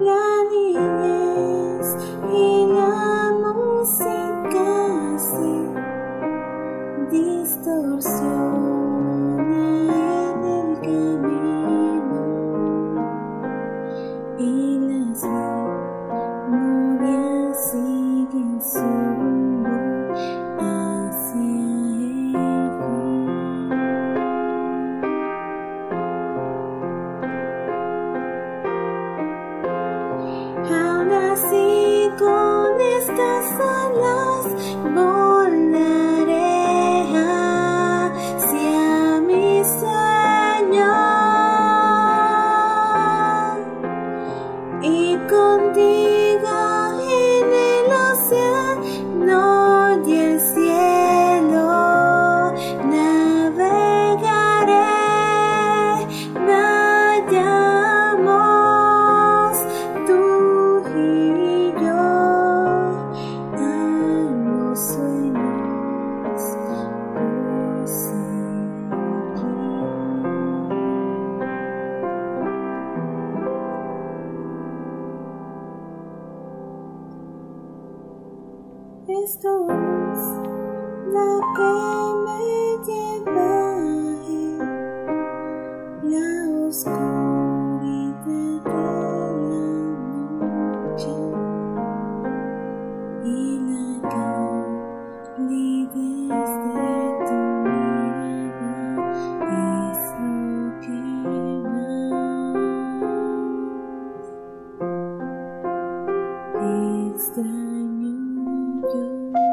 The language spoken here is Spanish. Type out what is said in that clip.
那一年。altas alas volaré hacia mi sueño y contigo. Esto es la que me lleva en la oscuridad y la calidez tu es lo que. you.